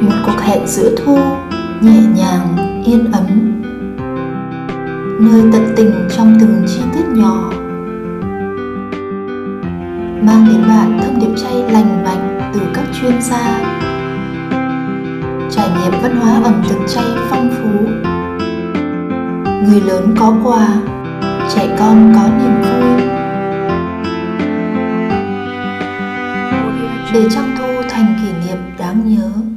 một cuộc hẹn giữa thu, nhẹ nhàng, yên ấm. Nơi tận tình trong từng chi tiết nhỏ. Mang đến bạn thông điệp chay lành mạnh từ các chuyên gia. Trải nghiệm văn hóa ẩm thực chay phong phú. Người lớn có quà, trẻ con có niềm vui. Để trong thu thành kỷ niệm đáng nhớ.